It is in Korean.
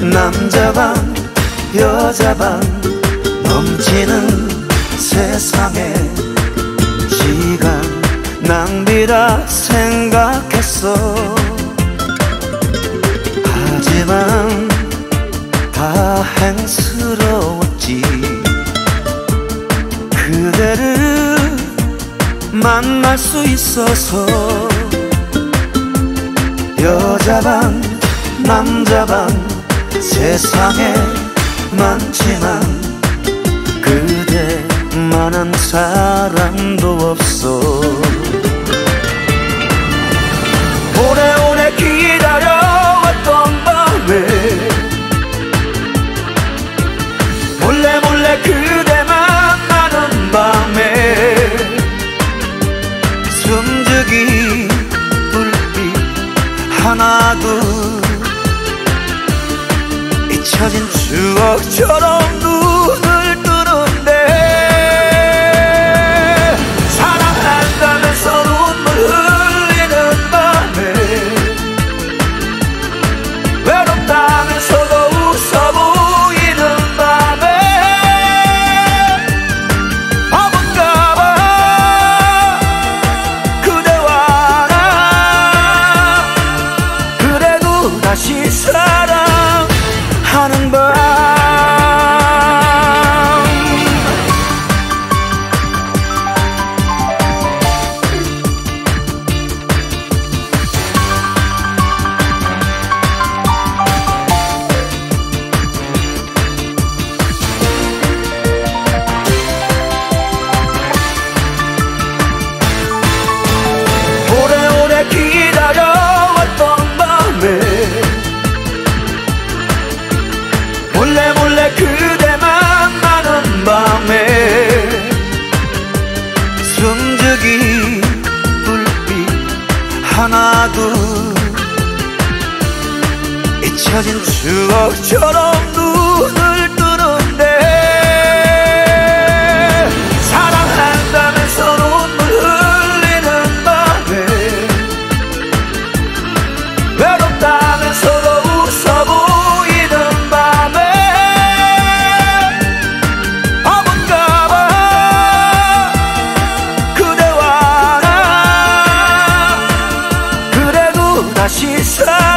남자 반 여자 반 넘치는 세상에 시간 낭비라 생각했어. 하지만 다행스러웠지. 그대를 만날 수 있어서. 여자 반 남자 반 세상에 많지만 그대만한 사람도 없어. 오래오래 기다려왔던 밤에 몰래 몰래 그대만 나는 밤에 숨죽이 불빛 하나 둘 추억처럼 잊혀진 추억처럼 눈을 뜨는데 사랑한다면서 눈물 흘리는 말에 외롭다면서도 웃어 보이는 밤에 바본가 봐 그대와 나 그래도 다시 사